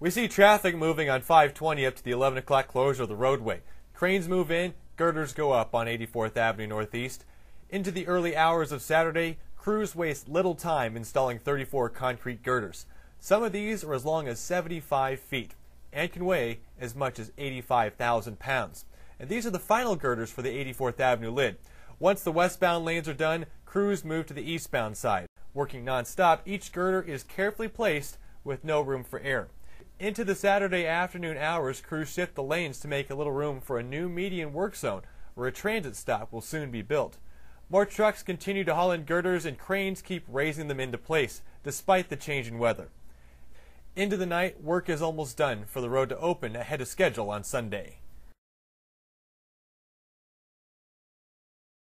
We see traffic moving on 520 up to the 11 o'clock closure of the roadway. Cranes move in, girders go up on 84th Avenue Northeast. Into the early hours of Saturday, crews waste little time installing 34 concrete girders. Some of these are as long as 75 feet and can weigh as much as 85,000 pounds. And these are the final girders for the 84th Avenue lid. Once the westbound lanes are done, crews move to the eastbound side. Working nonstop, each girder is carefully placed with no room for error. Into the Saturday afternoon hours, crews shift the lanes to make a little room for a new median work zone where a transit stop will soon be built. More trucks continue to haul in girders and cranes keep raising them into place despite the change in weather. Into the night, work is almost done for the road to open ahead of schedule on Sunday.